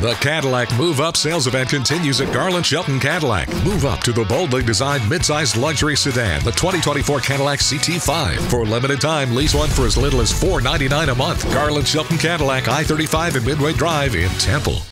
The Cadillac Move Up sales event continues at Garlyn Shelton Cadillac. Move up to the boldly designed midsize luxury sedan, the 2024 Cadillac CT5. For limited time, lease one for as little as $499 a month. Garlyn Shelton Cadillac, I 35 and Midway Drive in Temple.